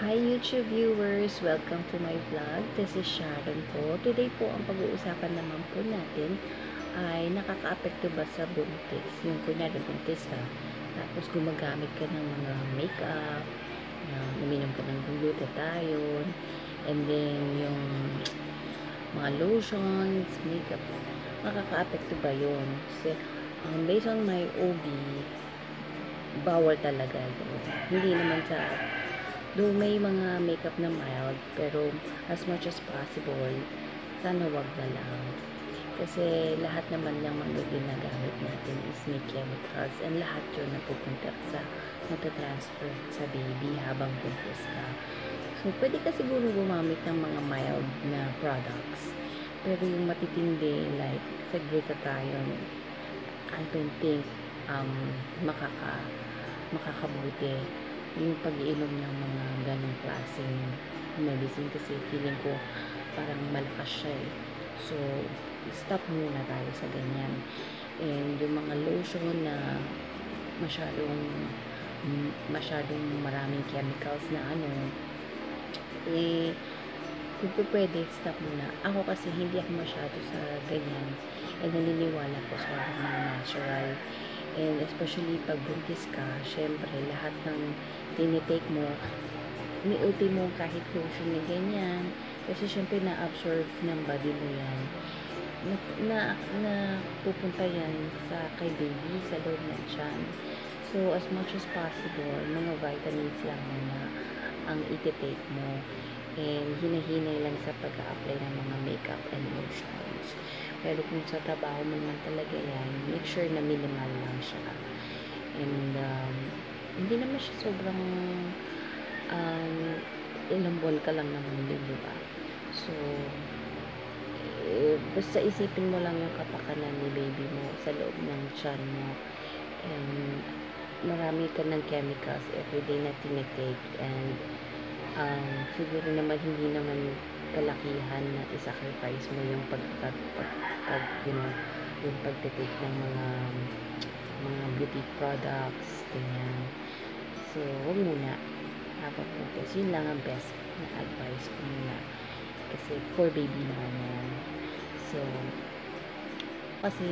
Hi YouTube viewers! Welcome to my vlog. This is Sharon po. Today po, ang pag-uusapan naman po natin ay nakaka-apekto ba sa buntis? Yung kunyari buntis ka, tapos gumagamit ka ng mga makeup, uminom ka ng glutathione, and then yung mga lotions, makeup, nakaka-apekto ba yun? Kasi, um, based on my OB, bawal talaga yun. Hindi naman sa Though may mga makeup na mild, pero as much as possible, sana wag na lang. Kasi lahat naman ng mga ginagamit natin is may chemicals and lahat yun napupunta sa natatransfer sa baby habang buntis ka. So, pwede ka siguro gumamit ng mga mild na products. Pero yung matitindi, like sa glutathione, I don't think um, makaka, makakabuti yung pag-iinom ng mga ganong klaseng medicine kasi feeling ko parang malakas siya eh. So, stop muna tayo sa ganyan. And yung mga lotion na masyadong masyadong maraming chemicals na ano eh kung pwede, stop muna. Ako kasi hindi ako masyado sa ganyan. And naniniwala ko sa mga natural. And especially pag buntis ka, syempre lahat ng tinitake mo, niuti mo kahit lotion na ganyan. Kasi syempre na-absorb ng body mo yan. Na, na, na pupunta yan sa kay baby, sa loob ng tiyan. So, as much as possible, mga vitamins lang na ang iti-take mo and hinahinay lang sa pag-a-apply ng mga makeup and lotions. Pero kung sa trabaho mo naman talaga yan, make sure na minimal lang siya. And um, hindi naman siya sobrang um, ilang buwan ka lang naman din, di ba? So, eh, basta isipin mo lang yung kapakanan ni baby mo sa loob ng tiyan mo. And marami ka ng chemicals everyday na tinitake and um, siguro naman hindi naman kalakihan na isacrifice mo yung pag, pag, pag, you know, yung pagtitake ng mga mga beauty products, ganyan. So, huwag muna. Focus. Yun lang ang best na advice ko muna. Kasi for baby naman yan. So, kasi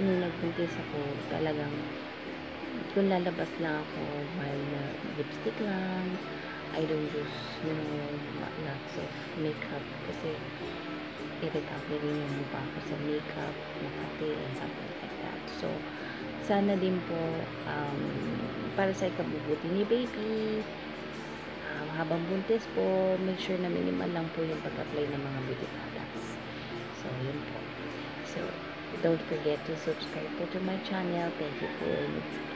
nung nagbuntis ako, talagang kung lalabas lang ako while na lipstick lang, I don't use, you know, lots of makeup kasi irritable rin yung mukha ko sa makeup, makati, and something like that. So, sana din po, um, para sa ikabubuti ni baby, um, habang buntis po, make sure na minimal lang po yung pag-apply ng mga beauty products. So, yun po. So, don't forget to subscribe po to my channel. Thank you for,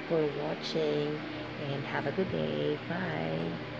for watching and have a good day. Bye!